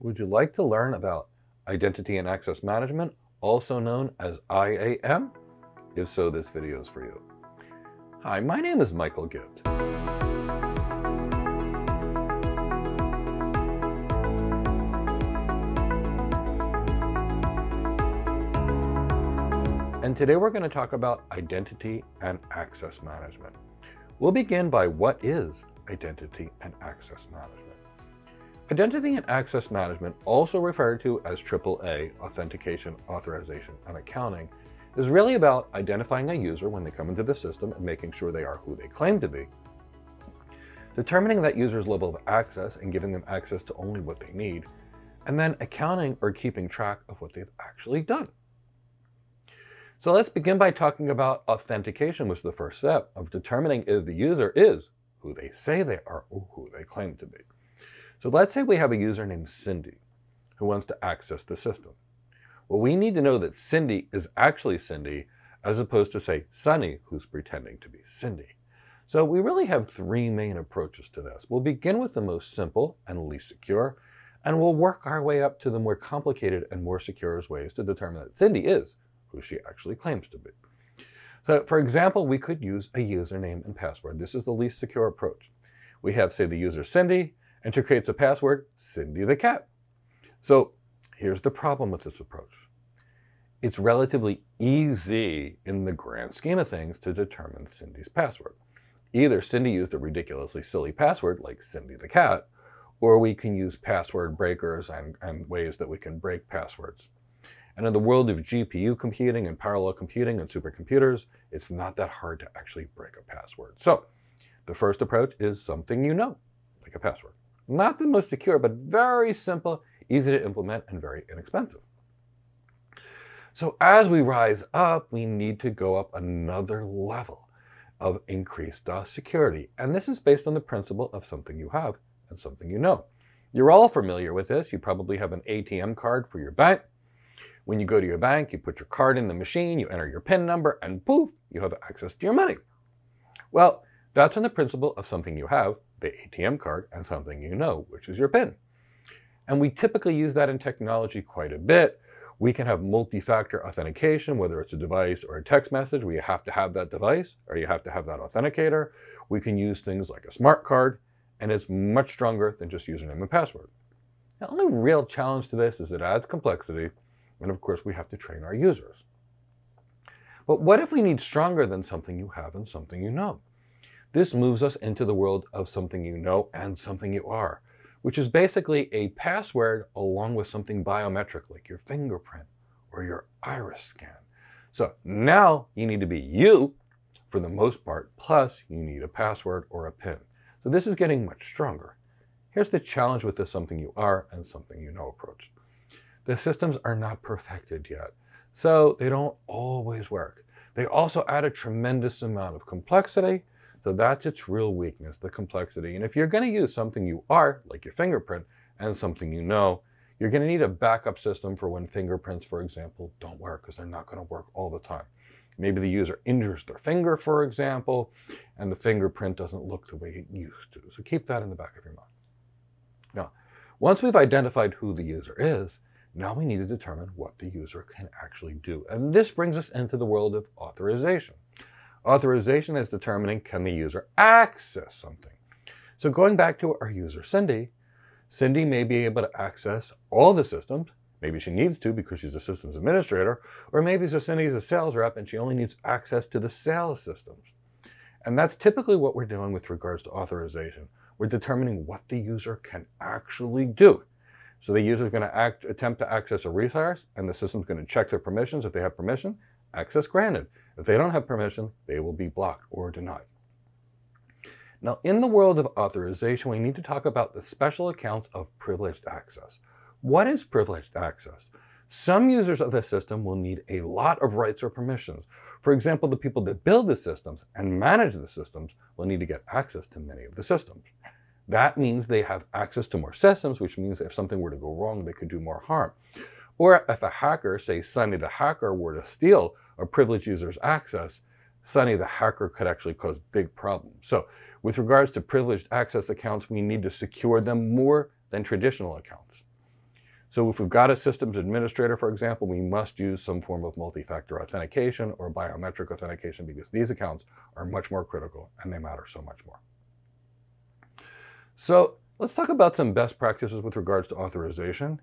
Would you like to learn about Identity and Access Management, also known as IAM? If so, this video is for you. Hi, my name is Michael Gibbs. And today we're going to talk about identity and access management. We'll begin by what is identity and access management. Identity and access management, also referred to as AAA, authentication, authorization, and accounting, is really about identifying a user when they come into the system and making sure they are who they claim to be, determining that user's level of access and giving them access to only what they need, and then accounting or keeping track of what they've actually done. So let's begin by talking about authentication, which is the first step of determining if the user is who they say they are or who they claim to be. So let's say we have a user named Cindy who wants to access the system. Well, we need to know that Cindy is actually Cindy as opposed to, say, Sunny, who's pretending to be Cindy. So we really have three main approaches to this. We'll begin with the most simple and least secure, and we'll work our way up to the more complicated and more secure ways to determine that Cindy is who she actually claims to be. So for example, we could use a username and password. This is the least secure approach. We have, say, the user Cindy, Enter creates a password, Cindy the cat. So here's the problem with this approach. It's relatively easy in the grand scheme of things to determine Cindy's password. Either Cindy used a ridiculously silly password like Cindy the cat, or we can use password breakers and, and ways that we can break passwords. And in the world of GPU computing and parallel computing and supercomputers, it's not that hard to actually break a password. So the first approach is something you know, like a password. Not the most secure, but very simple, easy to implement, and very inexpensive. So as we rise up, we need to go up another level of increased uh, security. And this is based on the principle of something you have and something you know. You're all familiar with this. You probably have an ATM card for your bank. When you go to your bank, you put your card in the machine, you enter your PIN number, and poof, you have access to your money. Well, that's on the principle of something you have the ATM card and something you know, which is your PIN. And we typically use that in technology quite a bit. We can have multi-factor authentication, whether it's a device or a text message where you have to have that device or you have to have that authenticator. We can use things like a smart card, and it's much stronger than just username and password. The only real challenge to this is it adds complexity, and of course we have to train our users. But what if we need stronger than something you have and something you know? This moves us into the world of something you know and something you are, which is basically a password along with something biometric like your fingerprint or your iris scan. So now you need to be you for the most part, plus you need a password or a PIN. So this is getting much stronger. Here's the challenge with the something you are and something you know approach. The systems are not perfected yet, so they don't always work. They also add a tremendous amount of complexity so that's its real weakness, the complexity. And if you're going to use something you are, like your fingerprint, and something you know, you're going to need a backup system for when fingerprints, for example, don't work because they're not going to work all the time. Maybe the user injures their finger, for example, and the fingerprint doesn't look the way it used to. So keep that in the back of your mind. Now, once we've identified who the user is, now we need to determine what the user can actually do. And this brings us into the world of authorization. Authorization is determining can the user access something. So going back to our user Cindy, Cindy may be able to access all the systems. Maybe she needs to because she's a systems administrator, or maybe so Cindy is a sales rep and she only needs access to the sales systems. And that's typically what we're doing with regards to authorization. We're determining what the user can actually do. So the user is going to act, attempt to access a resource, and the system's going to check their permissions. If they have permission, access granted. If they don't have permission, they will be blocked or denied. Now, in the world of authorization, we need to talk about the special accounts of privileged access. What is privileged access? Some users of the system will need a lot of rights or permissions. For example, the people that build the systems and manage the systems will need to get access to many of the systems. That means they have access to more systems, which means if something were to go wrong, they could do more harm. Or if a hacker, say Sunny the hacker, were to steal a privileged user's access, Sunny the hacker could actually cause big problems. So with regards to privileged access accounts, we need to secure them more than traditional accounts. So if we've got a systems administrator, for example, we must use some form of multi-factor authentication or biometric authentication because these accounts are much more critical and they matter so much more. So let's talk about some best practices with regards to authorization.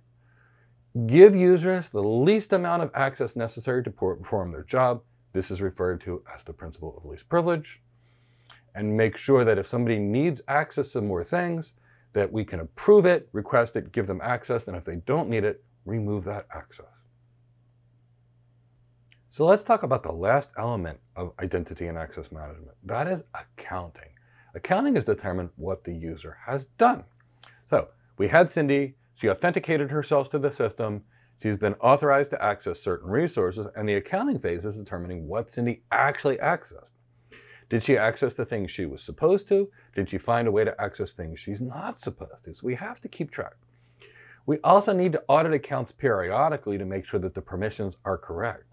Give users the least amount of access necessary to perform their job. This is referred to as the principle of least privilege. And make sure that if somebody needs access to more things, that we can approve it, request it, give them access, and if they don't need it, remove that access. So let's talk about the last element of identity and access management. That is accounting. Accounting is determined what the user has done. So we had Cindy, she authenticated herself to the system, she's been authorized to access certain resources, and the accounting phase is determining what Cindy actually accessed. Did she access the things she was supposed to? Did she find a way to access things she's not supposed to? So we have to keep track. We also need to audit accounts periodically to make sure that the permissions are correct.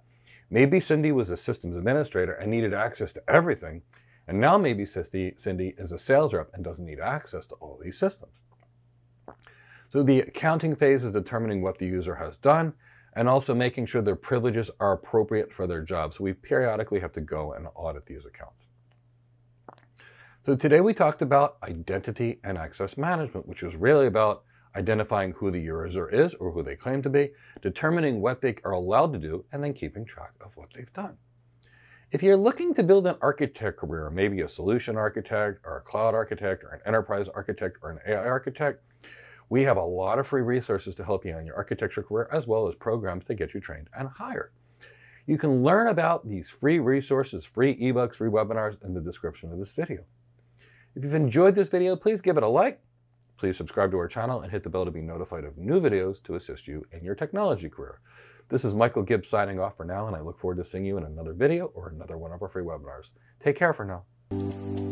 Maybe Cindy was a systems administrator and needed access to everything, and now maybe Cindy is a sales rep and doesn't need access to all these systems. So the accounting phase is determining what the user has done and also making sure their privileges are appropriate for their job. So we periodically have to go and audit these accounts. So today we talked about identity and access management, which is really about identifying who the user is or who they claim to be, determining what they are allowed to do, and then keeping track of what they've done. If you're looking to build an architect career, maybe a solution architect or a cloud architect or an enterprise architect or an AI architect, we have a lot of free resources to help you on your architecture career as well as programs to get you trained and hired. You can learn about these free resources, free ebooks, free webinars in the description of this video. If you've enjoyed this video, please give it a like. Please subscribe to our channel and hit the bell to be notified of new videos to assist you in your technology career. This is Michael Gibbs signing off for now, and I look forward to seeing you in another video or another one of our free webinars. Take care for now.